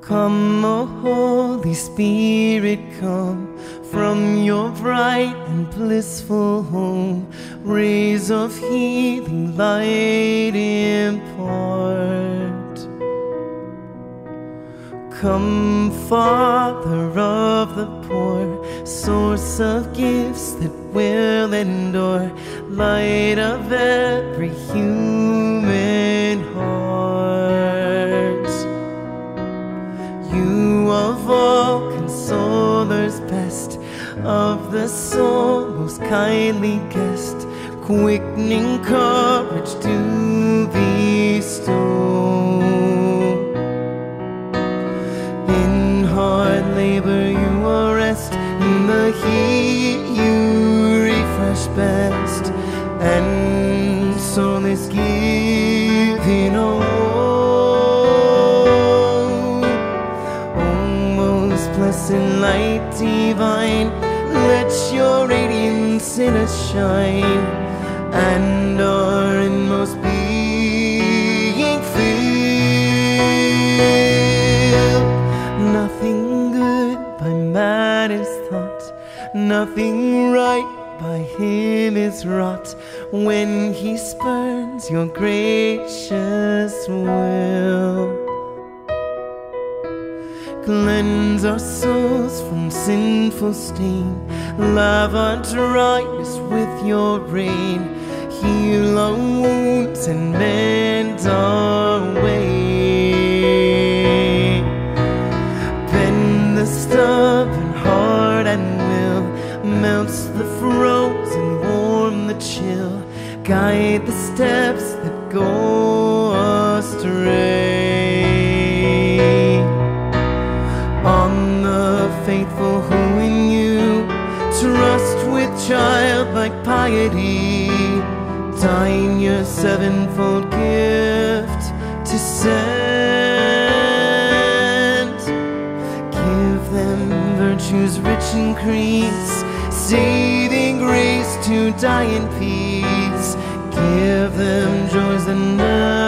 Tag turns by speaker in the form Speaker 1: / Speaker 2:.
Speaker 1: Come, O Holy Spirit, come from your bright and blissful home. Rays of healing light impart. Come, Father of the poor, source of gifts that will endure, light of every human You of all consolers best, of the soul most kindly guest, quickening courage to bestow. In hard labor you will rest, in the heat you refresh best, and solace giving oh, divine, let your radiance in us shine, and our inmost being fill. Nothing good by man is thought, nothing right by him is wrought when he spurns your gracious will. Cleanse our souls from sinful stain. Love our dryness with your rain. Heal our wounds and mend our way. Bend the stubborn heart and will. Melts the frozen, warm the chill. Guide the steps that go astray childlike piety. Dine your sevenfold gift to send. Give them virtue's rich in increase saving grace to die in peace. Give them joys that never